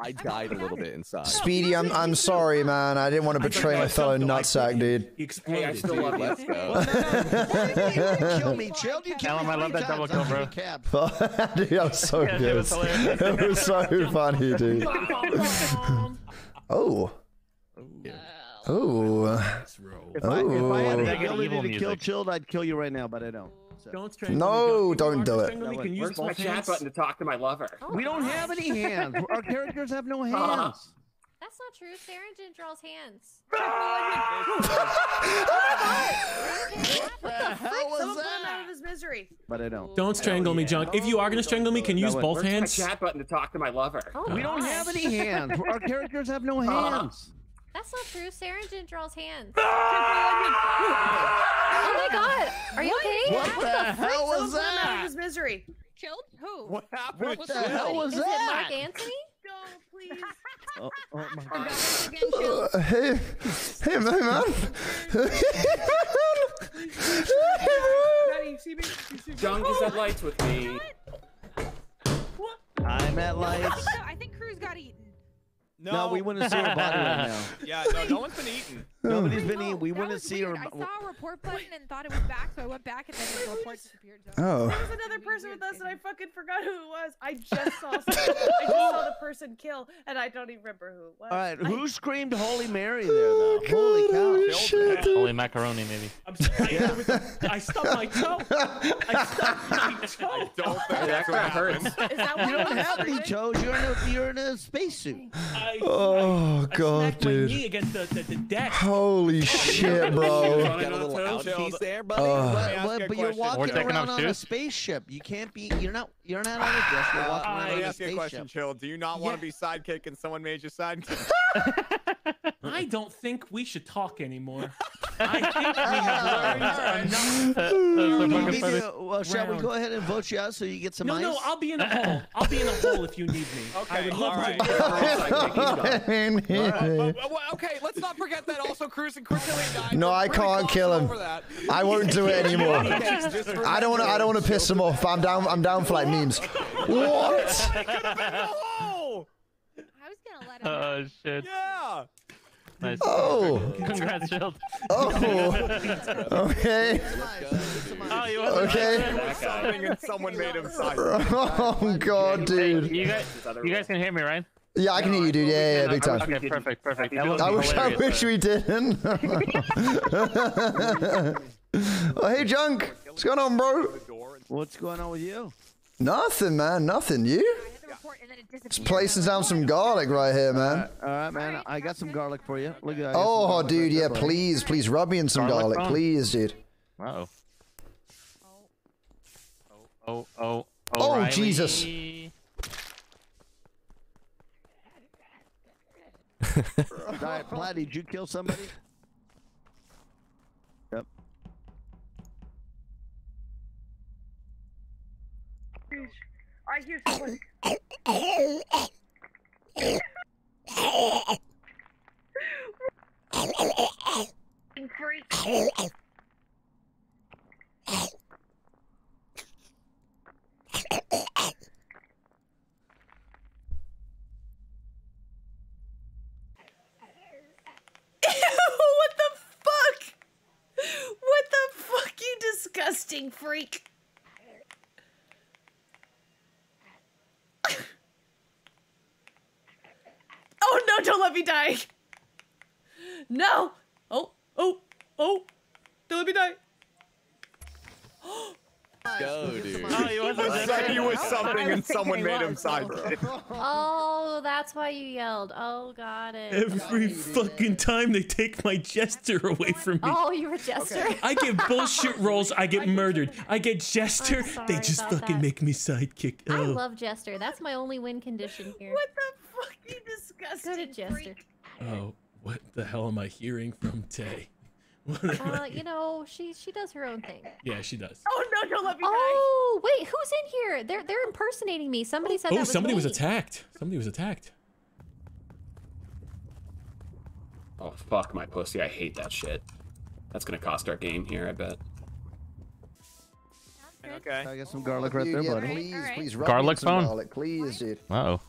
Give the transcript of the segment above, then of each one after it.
I died a little bit inside. Speedy, I'm I'm sorry, man. I didn't want to betray my fellow nutsack, dude. He exploded. Hey, I still love. Let's go. kill me, chill. You Tell him I love that double kill, bro. dude, that was so Yeah, good. it was hilarious. It was so funny, dude. Oh. Oh. If I, if I had Oh. the ability evil to kill music. Chilled, I'd kill you right now, but I don't. So. Don't strangle No, me. don't do it. Strangle me, can use Where's my both chat button to talk to my lover? We don't have any hands. Our characters have no hands. That's not true. Sarenjin draws hands. What the hell was Someone put him out of his misery. But I don't. Don't strangle me, Junk. If you are gonna strangle me, can you use That both Where's hands? my chat button to talk to my lover? Oh We don't have any hands. Our characters have no hands. That's not true. Sarenjin draws hands. oh my god. Are you okay? What the hell Someone was put him out of that? his misery. Killed? Who? What happened? What the hell was Is it Mark that? Anthony? Go, please. Oh, oh my God. Uh, hey, hey, man, man. Maddie, you see me? You see me? Junk is at lights with me. What? I'm at lights. I think Cruz got eaten. No, we wouldn't see her body right now. Yeah, no, no one's been eaten. Nobody's been eating. We That wouldn't see her. I saw a report button and thought it was back, so I went back and then the report disappeared. So. Oh. There was oh. another person with us and I fucking forgot who it was. I just saw I just saw the person kill and I don't even remember who it was. All right, I- who screamed "Holy Mary" there though? Oh, holy cow! Holy shit. Holy macaroni, maybe. I'm sorry. I, a- I stubbed my toe. I stubbed my toe. Don't think That that's what kinda hurts. happened. Is that what You it don't have any toes. You're in a you're in a spacesuit. I, Oh, I, I God, smacked my knee against the, the, the deck. Holy shit, bro. Got a little out there, buddy. Uh, But, but, you a but you're walking around off on a spaceship. You can't be. You're not. You're not on a dress. You're walking around Let on me a ask you a question, spaceship. Chill. Do you not want to be sidekick and someone made you sidekick? I don't think we should talk anymore. I think we have learned enough. You fucking need funny. to- well, uh, shall we go ahead and vote you out so you get some No, ice? no, I'll be in a hole. I'll be in a hole if you need me. I Okay, would love all to. right. no, But- well, okay, let's not forget that also Cruz and Cortillion died. No, We're I can't kill him. I won't do it anymore. I don't want to. I don't want to piss him off. I'm down. I'm down for like memes. What? I was gonna let him. Oh shit. yeah. Nice. Oh. Congrats, Shield. Oh. Okay. Oh, you want Okay. That guy. Something and someone made him sidekick. Oh god, dude. You guys, you guys can hear me, right? Yeah, I can hear you, dude. Yeah, yeah, yeah big time. Okay, perfect, perfect. I wish. I wish we didn't. oh, hey, Junk. What's going on, bro? What's going on with you? Nothing, man. Nothing. You? I had the report and then it Just placing down some garlic right here, man. All right, man. I got some garlic for you. Look at that. I got some Oh, dude, right yeah. buddy. Please, please rub me in some Garlic garlic, please, dude. Uh-oh. Oh, oh, oh, Oh, O'Reilly. Jesus. All right, Platt, did you kill somebody? Yep. I hear someone. Freak. what the fuck? What the fuck, you disgusting freak? oh no, don't let me die. No. Oh, oh, oh. Don't let me die. Oh, Go, dude. Oh, you want some It's like he was something and someone made him oh. sidekick. Oh, that's why you yelled. Oh, got it. Every fucking time they take my jester away from me. Oh, you were Jester. I get bullshit rolls. I get murdered. I get jester. I'm They just fucking that. make me sidekick. I Oh. love Jester. That's my only win condition here. What the fuck, you disgusting Good at Jester. freak? Oh, what the hell am I hearing from Tay? What am Uh, you know, she she does her own thing. Yeah, she does. Oh no, don't let me die. Oh, wait, who's in here? They're they're impersonating me. Somebody said that Oh, was somebody was attacked. Somebody was attacked. Oh fuck my pussy! I hate that shit. That's gonna cost our game here, I bet. Okay. I got some garlic right there, yeah, buddy. please, Alright. please rub Garlic phone? garlic, please, dude. Uh-oh.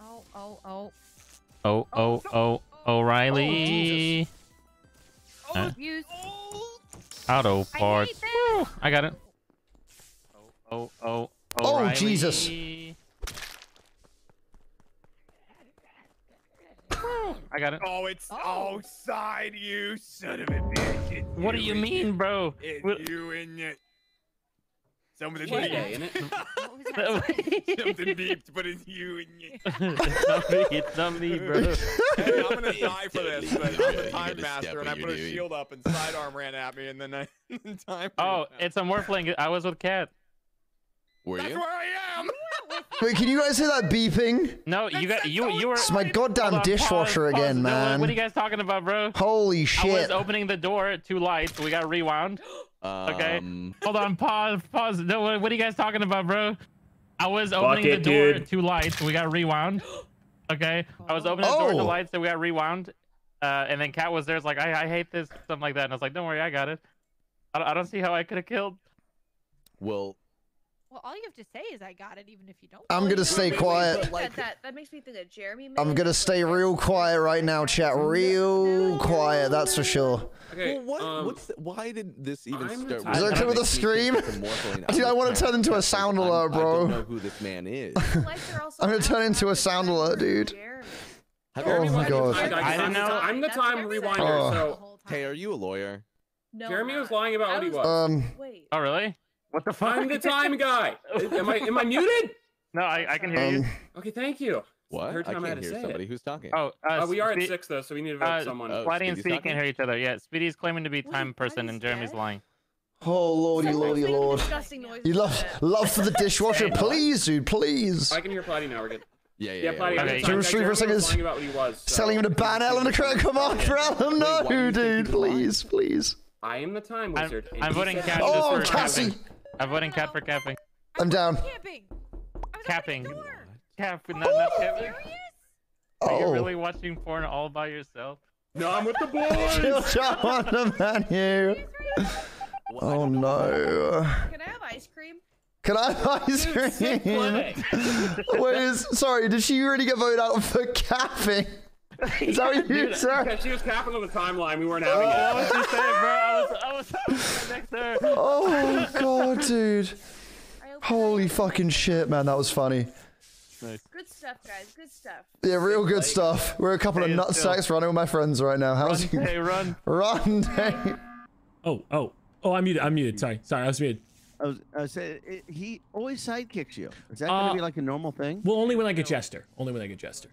Oh, Oh, oh. Oh, oh, oh, O'Reilly. Oh, Huh? abuse. Auto I parts. hate this. Woo, I got it. Oh, oh, oh. Oh, O'Reilly. Jesus. I got it. Oh, it's Oh. outside you, son of a bitch. It's What do you and mean, bro? It's What- you and it. Something What beeped. day, innit? What was that? Something beeped, but it's you and it. it's not me. It's not me, bro. Hey, I'm gonna die for this, but I'm Yeah, the time master, and I put a doing. shield up, and sidearm ran at me, and then I time. Oh, it's a morphling. I was with Cat. Were That's you? where I am. Wait, can you guys hear that beeping? No, you got you. You were. It's my goddamn on, dishwasher pause, pause. again, No, man. What are you guys talking about, bro? Holy shit! I was opening the door, two lights. We got rewound. Okay. Um, Hold on, pause, pause. No, what, are you guys talking about, bro? I was opening it, the door, dude. two lights. We got rewound. Okay. I was opening the door, to lights, so we got rewound. Uh, and then Cat was there. It's like, I, I hate this, something like that. And I was like, don't worry, I got it. I, don't- I don't see how I could have killed. well, Well, all you have to say is I got it, even if you don't. I'm gonna stay quiet. that, that, that makes me think that Jeremy. I'm gonna stay real quiet right now, chat. Real quiet, that's for sure. Okay. well, what? um, what's the, why did this even I'm start? the- Is it okay with a scream? Dude, I wanna turn into a sound alert, I bro. don't know who this man is. Like they're also I'm gonna turn into a sound alert, dude. Jeremy. Oh my god. I, I, I don't know. I'm the time what rewinder, said Oh. the so Hey, are you a lawyer? No, Jeremy was lying about I what he was- was. Um, Wait. Oh, really? What the fuck? I'm the time guy. Am I am I muted? No, I, I can hear you. um, Okay, thank you. What? Third I time I, can't had to hear somebody it. who's talking. Oh, uh, Uh, we are at Spe- six though, so we need to vote Uh, someone. oh. Splatty and Speedy's Speedy can't hear each other. Yeah, Speedy's claiming to be Wait, time person, and Jeremy's dead? lying. oh lordy, lordy, lord. disgusting noises You love love for the dishwasher, please, dude, please. I can hear Platy now. We're good. Yeah, yeah, Yeah, yeah. Platy. we're Okay. the Should time we guy. stream for a second? lying about what he was. so- Telling him to ban Ellum the crack. Come on, for Ellum. Wait, No, do dude, please, please. I am the time I'm, wizard. I'm he voting said- cat Oh, just Cassie. Capping. I'm voting cat for capping. I'm down. Camping. I was Capping. opening the not, not capping. Are you Oh. really watching porn all by yourself? No, I'm with the boys. Chill, chill on the menu. Oh no. Can I have ice cream? Can I have ice cream? Wait, is, sorry, did she really get voted out for capping? Is that what you said? Because she was capping on the timeline. We weren't having it. What was it. you saying, bro? I was, I was, I was next to her. Oh god, dude. Holy fucking shit, man, that was funny. cream. Good stuff, guys. Good stuff. Yeah, real good stuff. We're a couple of Hey, it's nutsacks running with my friends right now. Run, How's you? hey, run. Run, Dave. Oh, oh, oh! I'm muted. I'm muted. Sorry, sorry. I was muted. I was, I was saying, it, he always sidekicks you. Is that Uh, going to be like a normal thing? Well, only when I get Jester. Only when I get Jester.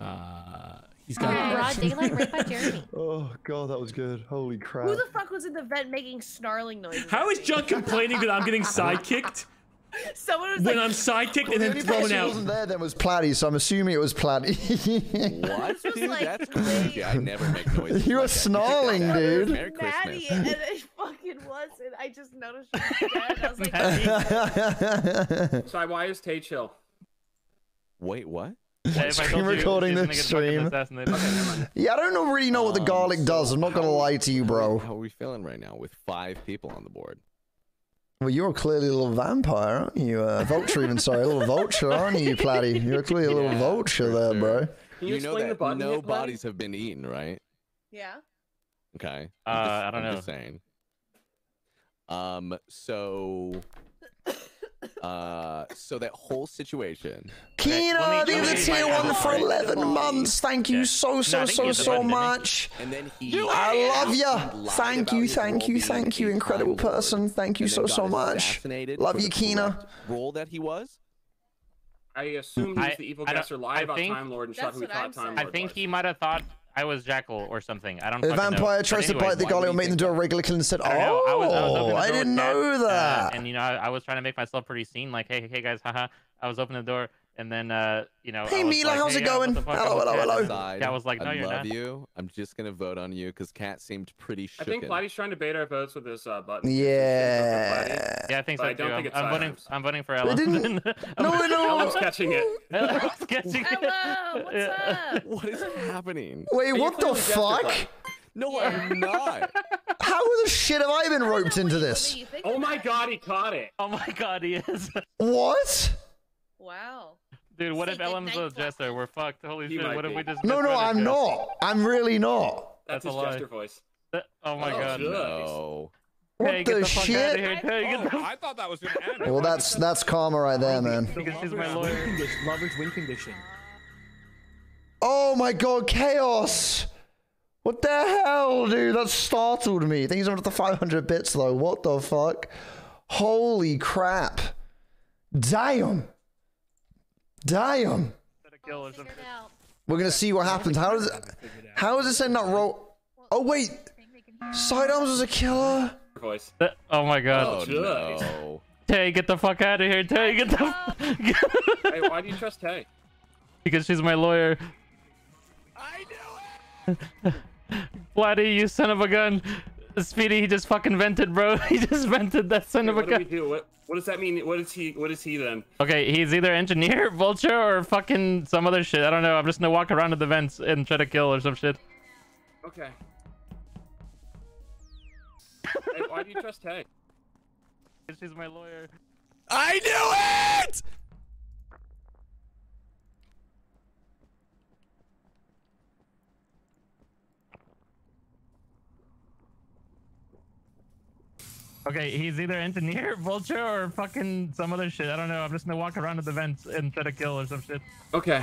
Uh, he's got. broad daylight right by Jeremy. Oh god, that was good. Holy crap. Who the fuck was in the vent making snarling noises? How is at is me? John complaining that I'm getting sidekicked Someone was when like, I'm sidekicked and then only thrown out? wasn't there then was Platty, so I'm assuming it was Platty. What? was Dude, like that's crazy. I never make noises. You were like that. snarling, dude. Merry Maddie, Christmas. and it fucking wasn't. I just noticed she was dead. I was like, So why is Tay chill? Wait, what? Hey, if I Screen told you, recording she's the gonna get fucking stream. assassinated. yeah, I don't know, really know what the Um, garlic so does. I'm not gonna lie to you, bro. How are we feeling right now with five people on the board? Well, you're clearly a little vampire, aren't you? Uh, vulture, even sorry, a little vulture, aren't you, Platty? You're clearly a little Yeah, vulture there, sure. bro. Can you, know explain the that button no hit, bodies have been eaten, right? yeah. Okay. Uh, I'm just- I don't I'm know. Just saying. Um. So. Uh. So that whole situation. Kina, let me- the tier one for Alright, 11 months. Thank you Yeah. so, so, I think so, so button, didn't he? much. And then he. I love he ya. Thank about you, thank you, thank you, incredible Time Lord, person. Thank you so, so much. Love you, the Kina. Role that he was. I assume he's I- the evil I don't- guesser lied I about think- Time Lord and shot who he thought I'm Time. Lord I think he might have thought I was Jackal or something. I don't. The know. vampire tries to bite the why golly would or he make them do a regular kill and said, I was, I was Oh, I didn't know uh, that. and you know, I, I was trying to make myself pretty seen, like, hey, hey guys, haha. I was opening the door, and then, uh, you know, Hey, Mila, like, how's hey, it yeah, going? Hello, hello, hello. Side, Cat was like, no, I you're love not. you. I'm just gonna vote on you because Cat seemed pretty I think Platy's trying to bait our votes with this uh, button. Yeah. Yeah, I think But so I don't too. think I'm, it's I'm voting. sidearms. I'm voting for They Ellum. didn't- No, no. Ellum's catching it. Ellum's catching it. Hello, what's up? What is happening? Wait, you what the clearly guessed it, fuck? No, Yeah. I'm not. How the shit have I been roped into this? What do you think Oh my god, he caught it. Oh my god, he is. What? Wow. Dude, what if Ellum's a jester? We're fucked. Holy He shit! might What if be. we just No, missed no, Reddit I'm joke? not. I'm really not. That's, That's a his lie. jester voice. That- Oh my Oh, god. shit. No. What Hey, the get the fuck shit? out of here. Hey, get the Oh, I thought that was gonna end. Well, that's that's karma right there, man. Because she's my Lovers lawyer. win condition. Lovers win condition. Oh my god, chaos! What the hell, dude? That startled me. I think he's up to 500 bits though. What the fuck? Holy crap! Damn! Damn! kill or something. Figured out. We're gonna see what happens. How does it? How is this end not roll? Oh wait, Sidearms was a killer. Voice. Oh my god. Oh no. Tay, get the fuck out of here. Tay, get the. hey, why do you trust Tay? because she's my lawyer. I knew it. Bloody, you son of a gun. Speedy, he just fucking vented, bro. He just vented that son Hey, of a what do we do? What What does that mean? What is he? What is he then? Okay, he's either engineer, vulture, or fucking some other shit. I don't know. I'm just gonna walk around to the vents and try to kill or some shit. Okay. hey, why do you trust Tay? She's my lawyer. I knew it. Okay, he's either engineer, vulture, or fucking some other shit. I don't know. I'm just gonna walk around to the vents and try to kill or some shit. Okay.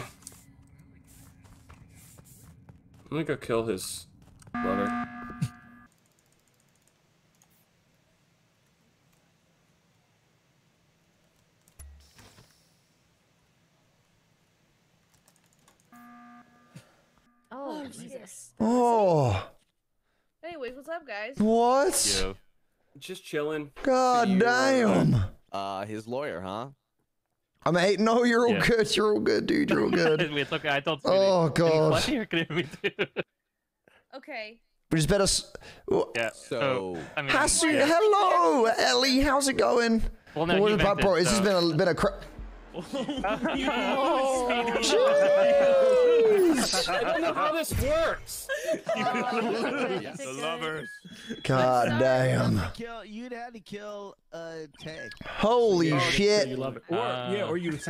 I'm gonna go kill his brother. Oh, Oh, Jesus. Oh, Anyways, what's up, guys? what? Yo. Just chilling. God you're, uh, damn. Uh, his lawyer, huh? I'm eight. No, you're all Yeah. good. You're all good, dude. You're all good. it's okay. I told Speedy. Oh, God. play or can you hear me too? Okay. But it's better. s- yeah. So- I mean, Hasu, yeah. hello, Ellie. How's it going? Well, no, What he about- vented, bro, this has been a bit been a. Cra- I don't know how this works. the lovers. God damn. Kill, you'd had to kill a tank. Holy so shit. you love it. Or, yeah, or you'd have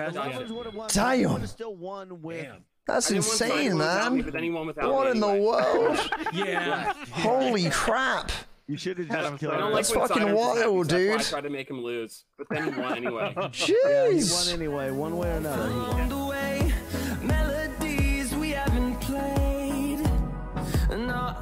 still with. Damn. That's insane, man. What me in the world? Yeah. Holy crap. You should have just killed. I don't like That's fucking wild, dude. I tried to make him lose, but then he won anyway. Yeah, he won anyway, one way or another. The way melodies we haven't played. No,